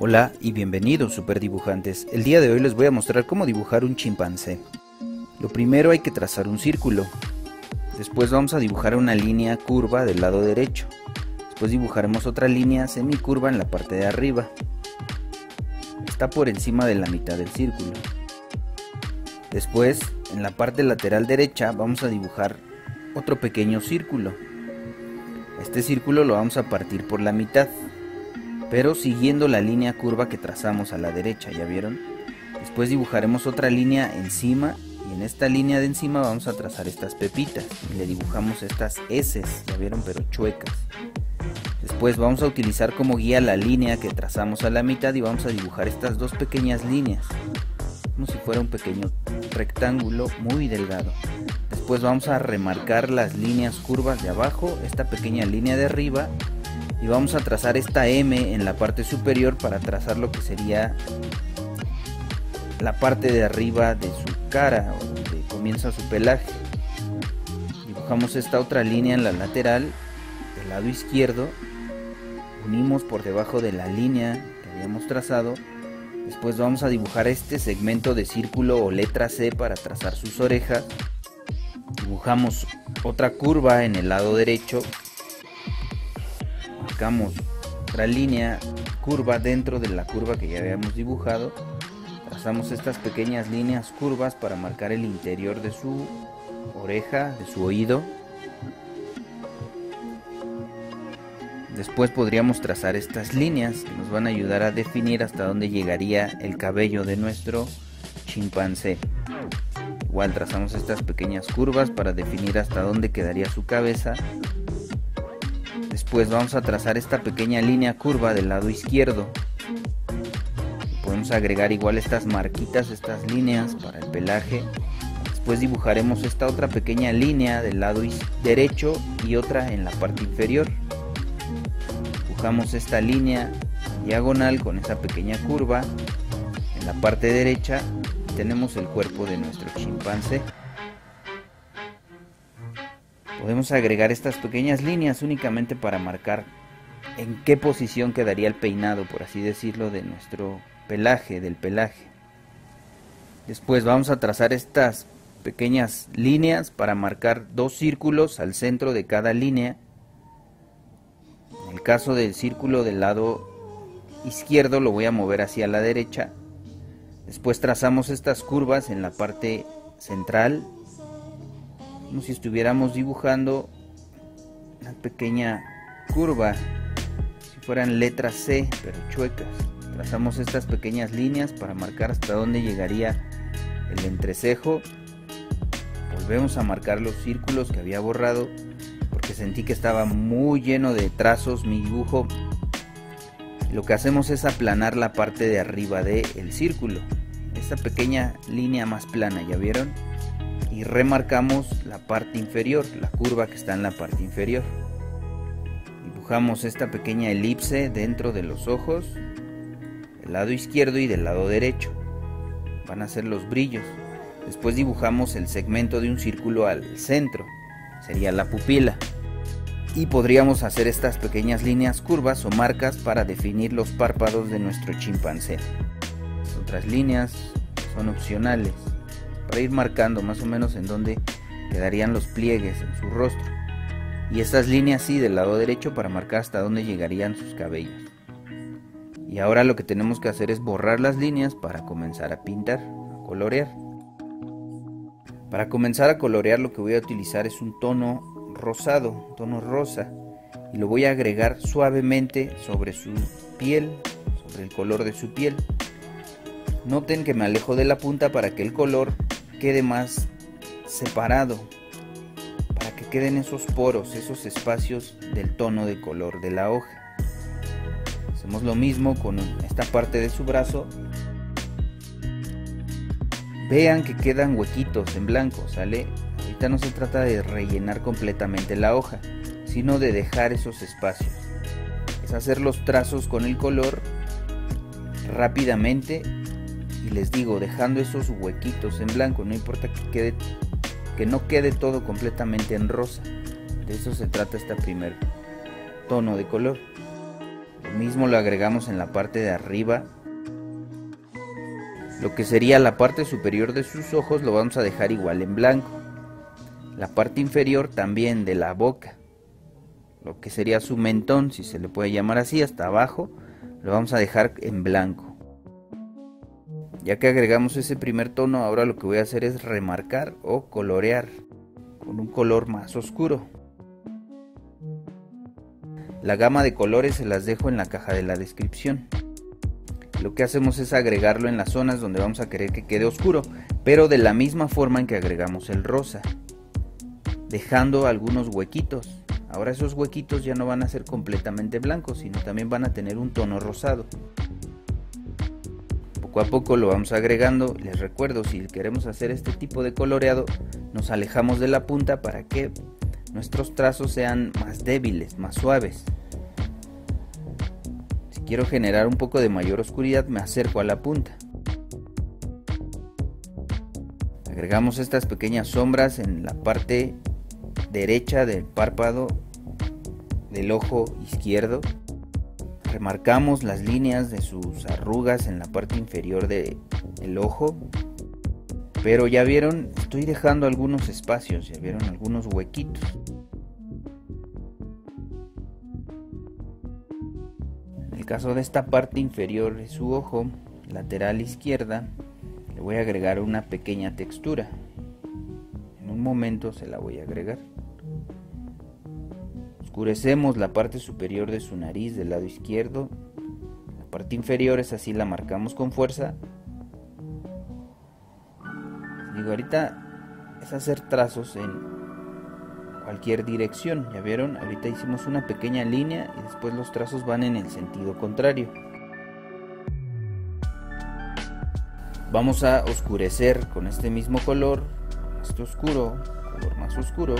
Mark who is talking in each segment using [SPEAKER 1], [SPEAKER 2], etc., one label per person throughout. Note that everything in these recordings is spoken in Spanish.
[SPEAKER 1] Hola y bienvenidos super dibujantes. El día de hoy les voy a mostrar cómo dibujar un chimpancé. Lo primero hay que trazar un círculo. Después vamos a dibujar una línea curva del lado derecho. Después dibujaremos otra línea semicurva en la parte de arriba. Está por encima de la mitad del círculo. Después, en la parte lateral derecha vamos a dibujar otro pequeño círculo. Este círculo lo vamos a partir por la mitad pero siguiendo la línea curva que trazamos a la derecha, ¿ya vieron? Después dibujaremos otra línea encima y en esta línea de encima vamos a trazar estas pepitas y le dibujamos estas S, ¿ya vieron? Pero chuecas. Después vamos a utilizar como guía la línea que trazamos a la mitad y vamos a dibujar estas dos pequeñas líneas, como si fuera un pequeño rectángulo muy delgado. Después vamos a remarcar las líneas curvas de abajo, esta pequeña línea de arriba y vamos a trazar esta M en la parte superior para trazar lo que sería la parte de arriba de su cara donde comienza su pelaje. Dibujamos esta otra línea en la lateral del lado izquierdo. Unimos por debajo de la línea que habíamos trazado. Después vamos a dibujar este segmento de círculo o letra C para trazar sus orejas. Dibujamos otra curva en el lado derecho marcamos otra línea curva dentro de la curva que ya habíamos dibujado. Trazamos estas pequeñas líneas curvas para marcar el interior de su oreja de su oído. Después podríamos trazar estas líneas que nos van a ayudar a definir hasta dónde llegaría el cabello de nuestro chimpancé. Igual trazamos estas pequeñas curvas para definir hasta dónde quedaría su cabeza Después vamos a trazar esta pequeña línea curva del lado izquierdo. Podemos agregar igual estas marquitas, estas líneas para el pelaje. Después dibujaremos esta otra pequeña línea del lado derecho y otra en la parte inferior. Dibujamos esta línea diagonal con esa pequeña curva. En la parte derecha tenemos el cuerpo de nuestro chimpancé. Podemos agregar estas pequeñas líneas únicamente para marcar en qué posición quedaría el peinado, por así decirlo, de nuestro pelaje, del pelaje. Después vamos a trazar estas pequeñas líneas para marcar dos círculos al centro de cada línea. En el caso del círculo del lado izquierdo lo voy a mover hacia la derecha. Después trazamos estas curvas en la parte central como si estuviéramos dibujando una pequeña curva, si fueran letras C, pero chuecas. Trazamos estas pequeñas líneas para marcar hasta dónde llegaría el entrecejo. Volvemos a marcar los círculos que había borrado porque sentí que estaba muy lleno de trazos mi dibujo. Lo que hacemos es aplanar la parte de arriba del círculo. Esta pequeña línea más plana, ¿ya vieron? Y remarcamos la parte inferior, la curva que está en la parte inferior. Dibujamos esta pequeña elipse dentro de los ojos, del lado izquierdo y del lado derecho. Van a ser los brillos. Después dibujamos el segmento de un círculo al centro, sería la pupila. Y podríamos hacer estas pequeñas líneas curvas o marcas para definir los párpados de nuestro chimpancé. Otras líneas son opcionales para ir marcando más o menos en dónde quedarían los pliegues en su rostro. Y estas líneas sí del lado derecho para marcar hasta dónde llegarían sus cabellos. Y ahora lo que tenemos que hacer es borrar las líneas para comenzar a pintar, a colorear. Para comenzar a colorear lo que voy a utilizar es un tono rosado, tono rosa, y lo voy a agregar suavemente sobre su piel, sobre el color de su piel. Noten que me alejo de la punta para que el color quede más separado, para que queden esos poros, esos espacios del tono de color de la hoja. Hacemos lo mismo con esta parte de su brazo. Vean que quedan huequitos en blanco, ¿sale? Ahorita no se trata de rellenar completamente la hoja, sino de dejar esos espacios. Es hacer los trazos con el color rápidamente les digo dejando esos huequitos en blanco no importa que quede que no quede todo completamente en rosa de eso se trata este primer tono de color Lo mismo lo agregamos en la parte de arriba. Lo que sería la parte superior de sus ojos lo vamos a dejar igual en blanco. La parte inferior también de la boca. Lo que sería su mentón, si se le puede llamar así, hasta abajo, lo vamos a dejar en blanco. Ya que agregamos ese primer tono, ahora lo que voy a hacer es remarcar o colorear con un color más oscuro. La gama de colores se las dejo en la caja de la descripción. Lo que hacemos es agregarlo en las zonas donde vamos a querer que quede oscuro, pero de la misma forma en que agregamos el rosa, dejando algunos huequitos. Ahora esos huequitos ya no van a ser completamente blancos, sino también van a tener un tono rosado. Poco a poco lo vamos agregando. Les recuerdo, si queremos hacer este tipo de coloreado, nos alejamos de la punta para que nuestros trazos sean más débiles, más suaves. Si quiero generar un poco de mayor oscuridad, me acerco a la punta. Agregamos estas pequeñas sombras en la parte derecha del párpado del ojo izquierdo. Remarcamos las líneas de sus arrugas en la parte inferior del ojo. Pero ya vieron, estoy dejando algunos espacios, ya vieron algunos huequitos. En el caso de esta parte inferior de su ojo, lateral izquierda, le voy a agregar una pequeña textura. En un momento se la voy a agregar. Oscurecemos la parte superior de su nariz del lado izquierdo. La parte inferior es así, la marcamos con fuerza. Digo, ahorita es hacer trazos en cualquier dirección. Ya vieron, ahorita hicimos una pequeña línea y después los trazos van en el sentido contrario. Vamos a oscurecer con este mismo color, este oscuro, color más oscuro,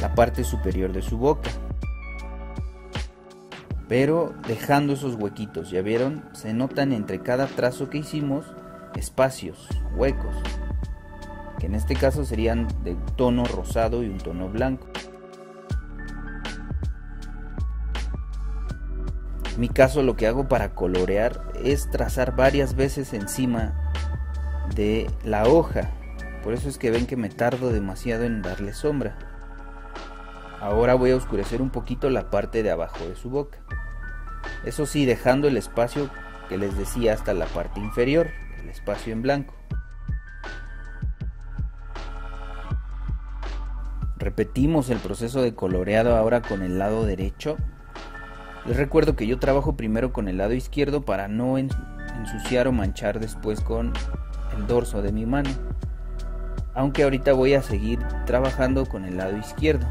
[SPEAKER 1] la parte superior de su boca. Pero dejando esos huequitos, ya vieron, se notan entre cada trazo que hicimos espacios, huecos, que en este caso serían de tono rosado y un tono blanco. En mi caso lo que hago para colorear es trazar varias veces encima de la hoja. Por eso es que ven que me tardo demasiado en darle sombra. Ahora voy a oscurecer un poquito la parte de abajo de su boca. Eso sí, dejando el espacio que les decía hasta la parte inferior, el espacio en blanco. Repetimos el proceso de coloreado ahora con el lado derecho. Les recuerdo que yo trabajo primero con el lado izquierdo para no ensuciar o manchar después con el dorso de mi mano. Aunque ahorita voy a seguir trabajando con el lado izquierdo.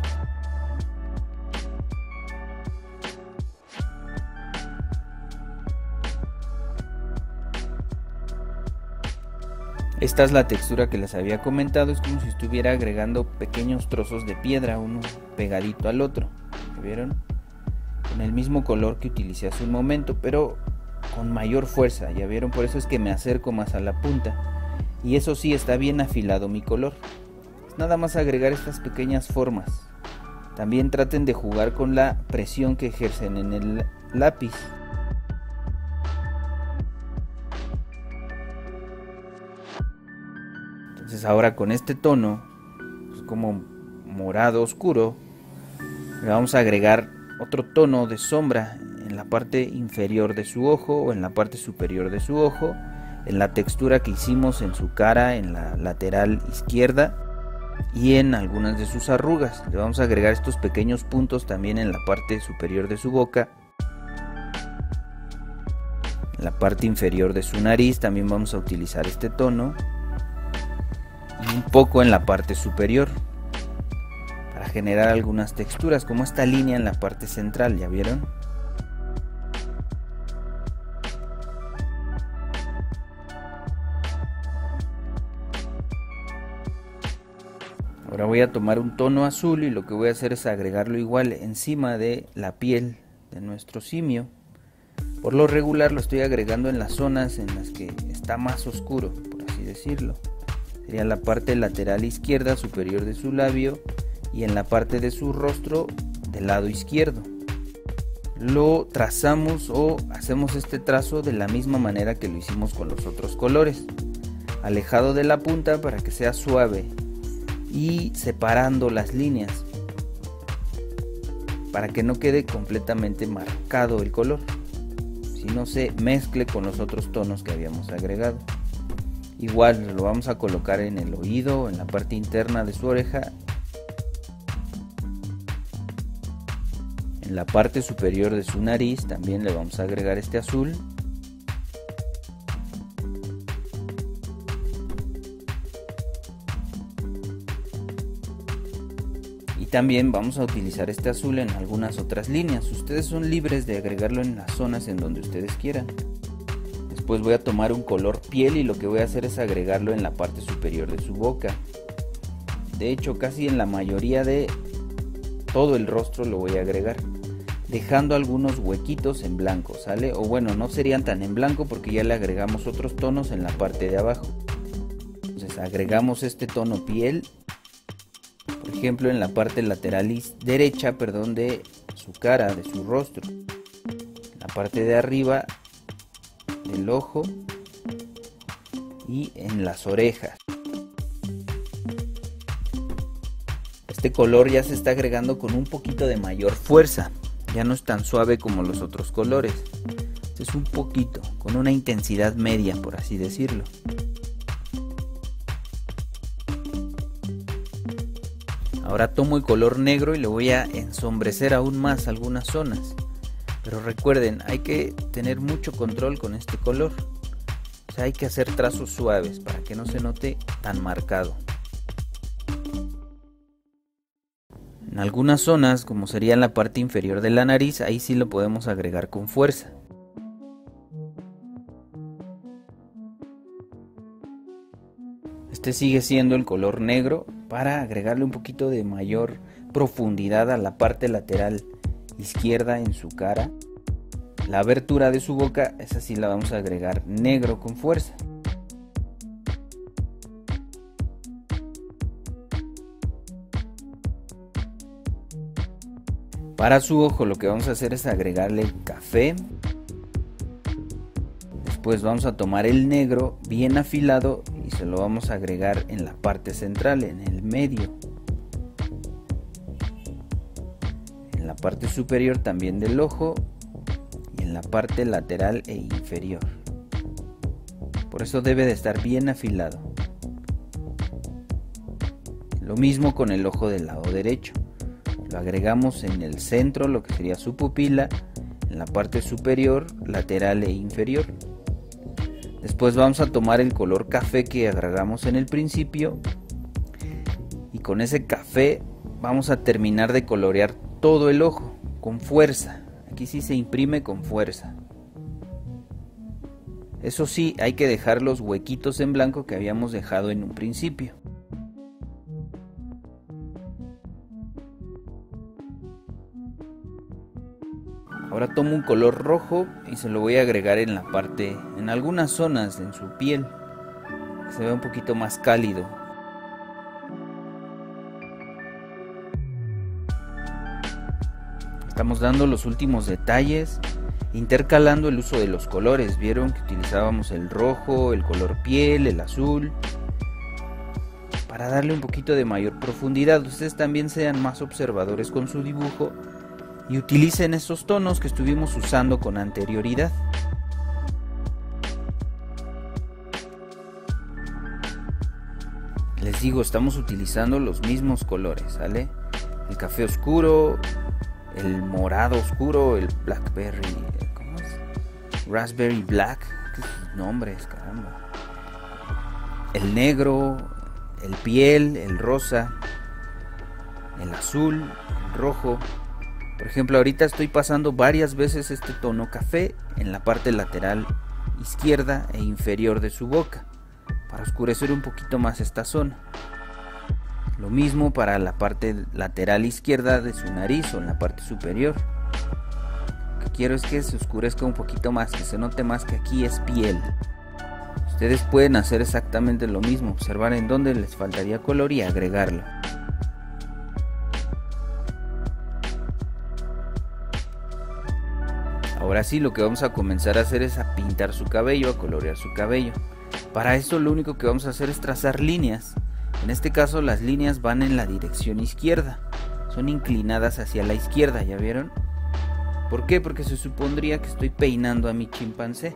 [SPEAKER 1] Esta es la textura que les había comentado, es como si estuviera agregando pequeños trozos de piedra, uno pegadito al otro. ¿Vieron? Con el mismo color que utilicé hace un momento, pero con mayor fuerza. Ya vieron, por eso es que me acerco más a la punta. Y eso sí, está bien afilado mi color. nada más agregar estas pequeñas formas. También traten de jugar con la presión que ejercen en el lápiz. Entonces ahora con este tono, pues como morado oscuro, le vamos a agregar otro tono de sombra en la parte inferior de su ojo o en la parte superior de su ojo, en la textura que hicimos en su cara, en la lateral izquierda y en algunas de sus arrugas. Le vamos a agregar estos pequeños puntos también en la parte superior de su boca. En la parte inferior de su nariz también vamos a utilizar este tono un poco en la parte superior para generar algunas texturas como esta línea en la parte central, ¿ya vieron? Ahora voy a tomar un tono azul y lo que voy a hacer es agregarlo igual encima de la piel de nuestro simio. Por lo regular lo estoy agregando en las zonas en las que está más oscuro, por así decirlo sería la parte lateral izquierda superior de su labio y en la parte de su rostro del lado izquierdo. lo trazamos o hacemos este trazo de la misma manera que lo hicimos con los otros colores. Alejado de la punta para que sea suave y separando las líneas para que no quede completamente marcado el color, si no se mezcle con los otros tonos que habíamos agregado. Igual lo vamos a colocar en el oído, en la parte interna de su oreja, en la parte superior de su nariz también le vamos a agregar este azul también vamos a utilizar este azul en algunas otras líneas. Ustedes son libres de agregarlo en las zonas en donde ustedes quieran. Después voy a tomar un color piel y lo que voy a hacer es agregarlo en la parte superior de su boca. De hecho, casi en la mayoría de todo el rostro lo voy a agregar. Dejando algunos huequitos en blanco, ¿sale? O bueno, no serían tan en blanco porque ya le agregamos otros tonos en la parte de abajo. Entonces agregamos este tono piel por ejemplo en la parte lateral derecha perdón, de su cara, de su rostro, la parte de arriba del ojo y en las orejas. Este color ya se está agregando con un poquito de mayor fuerza, ya no es tan suave como los otros colores, es un poquito, con una intensidad media por así decirlo. Ahora tomo el color negro y le voy a ensombrecer aún más algunas zonas. Pero recuerden, hay que tener mucho control con este color. O sea, hay que hacer trazos suaves para que no se note tan marcado. En algunas zonas, como sería en la parte inferior de la nariz, ahí sí lo podemos agregar con fuerza. Este sigue siendo el color negro para agregarle un poquito de mayor profundidad a la parte lateral izquierda en su cara. La abertura de su boca, esa sí la vamos a agregar negro con fuerza. Para su ojo lo que vamos a hacer es agregarle café pues vamos a tomar el negro bien afilado y se lo vamos a agregar en la parte central, en el medio. Parte superior también del ojo y en la parte lateral e inferior. Por eso debe de estar bien afilado. Lo mismo con el ojo del lado derecho. Lo agregamos en el centro, lo que sería su pupila, en la parte superior, lateral e inferior. Después vamos a tomar el color café que agregamos en el principio y con ese café vamos a terminar de colorear todo el ojo con fuerza. Aquí sí se imprime con fuerza. Eso sí, hay que dejar los huequitos en blanco que habíamos dejado en un principio. Ahora tomo un color rojo y se lo voy a agregar en la parte, en algunas zonas en su piel, se vea un poquito más cálido. Estamos dando los últimos detalles, intercalando el uso de los colores. Vieron que utilizábamos el rojo, el color piel, el azul, para darle un poquito de mayor profundidad. Ustedes también sean más observadores con su dibujo y utilicen esos tonos que estuvimos usando con anterioridad. Les digo, estamos utilizando los mismos colores, ¿sale? El café oscuro, el morado oscuro, el blackberry, ¿cómo es? Raspberry black, qué nombres, caramba. El negro, el piel, el rosa, el azul, el rojo, por ejemplo, ahorita estoy pasando varias veces este tono café en la parte lateral izquierda e inferior de su boca para oscurecer un poquito más esta zona. Lo mismo para la parte lateral izquierda de su nariz o en la parte superior. Lo que quiero es que se oscurezca un poquito más, que se note más que aquí es piel. Ustedes pueden hacer exactamente lo mismo, observar en dónde les faltaría color y agregarlo. Ahora sí, lo que vamos a comenzar a hacer es a pintar su cabello, a colorear su cabello. Para esto lo único que vamos a hacer es trazar líneas. En este caso las líneas van en la dirección izquierda. Son inclinadas hacia la izquierda, ¿ya vieron? ¿Por qué? Porque se supondría que estoy peinando a mi chimpancé.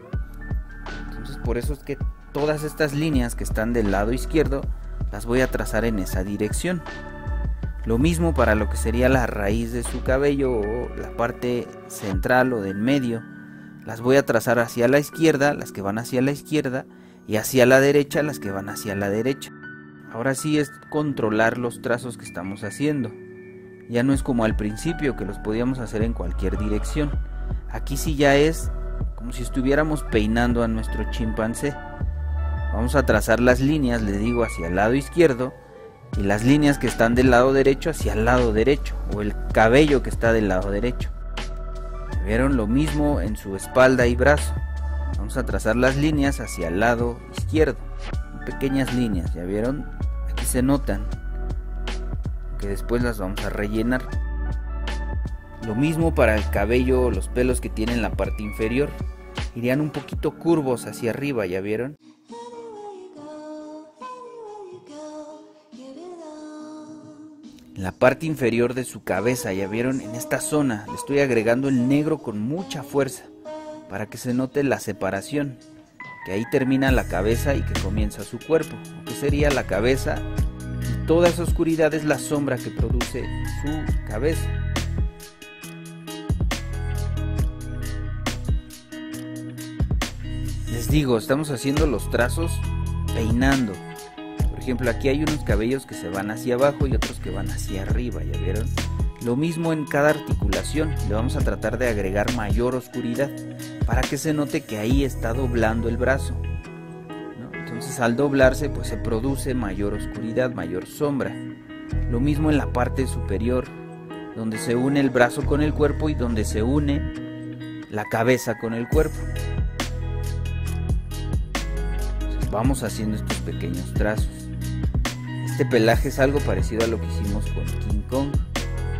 [SPEAKER 1] Entonces por eso es que todas estas líneas que están del lado izquierdo las voy a trazar en esa dirección. Lo mismo para lo que sería la raíz de su cabello o la parte central o del medio. Las voy a trazar hacia la izquierda, las que van hacia la izquierda, y hacia la derecha, las que van hacia la derecha. Ahora sí es controlar los trazos que estamos haciendo. Ya no es como al principio que los podíamos hacer en cualquier dirección. Aquí sí ya es como si estuviéramos peinando a nuestro chimpancé. Vamos a trazar las líneas, le digo, hacia el lado izquierdo y las líneas que están del lado derecho hacia el lado derecho o el cabello que está del lado derecho. Vieron lo mismo en su espalda y brazo. Vamos a trazar las líneas hacia el lado izquierdo. Pequeñas líneas, ¿ya vieron? Se notan. Que después las vamos a rellenar. Lo mismo para el cabello los pelos que tienen la parte inferior. Irían un poquito curvos hacia arriba, ¿ya vieron? la parte inferior de su cabeza, ya vieron, en esta zona le estoy agregando el negro con mucha fuerza para que se note la separación, que ahí termina la cabeza y que comienza su cuerpo, que sería la cabeza toda esa oscuridad es la sombra que produce su cabeza. Les digo, estamos haciendo los trazos peinando, ejemplo, aquí hay unos cabellos que se van hacia abajo y otros que van hacia arriba, ¿ya vieron? Lo mismo en cada articulación, le vamos a tratar de agregar mayor oscuridad para que se note que ahí está doblando el brazo. Entonces al doblarse pues se produce mayor oscuridad, mayor sombra. Lo mismo en la parte superior, donde se une el brazo con el cuerpo y donde se une la cabeza con el cuerpo. vamos haciendo estos pequeños trazos. Este pelaje es algo parecido a lo que hicimos con King Kong.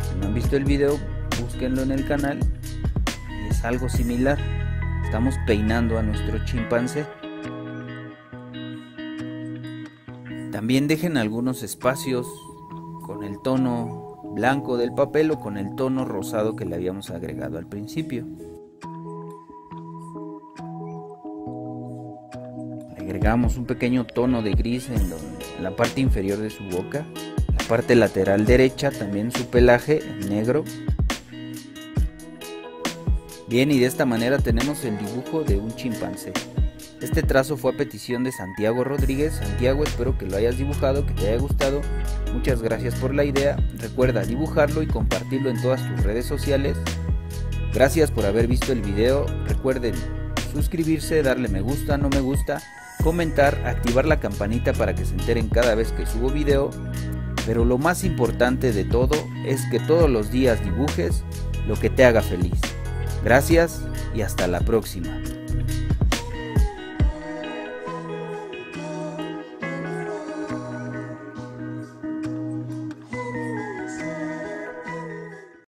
[SPEAKER 1] Si no han visto el video, búsquenlo en el canal. Y es algo similar. Estamos peinando a nuestro chimpancé. También dejen algunos espacios con el tono blanco del papel o con el tono rosado que le habíamos agregado al principio. agregamos un pequeño tono de gris en, la parte inferior de su boca, la parte lateral derecha también su pelaje negro. Bien, y de esta manera tenemos el dibujo de un chimpancé. Este trazo fue a petición de Santiago Rodríguez. Santiago, espero que lo hayas dibujado, que te haya gustado. Muchas gracias por la idea. Recuerda dibujarlo y compartirlo en todas tus redes sociales. Gracias por haber visto el video. Recuerden suscribirse, darle me gusta, no me gusta comentar, activar la campanita para que se enteren cada vez que subo video, pero lo más importante de todo es que todos los días dibujes lo que te haga feliz. Gracias y hasta la próxima.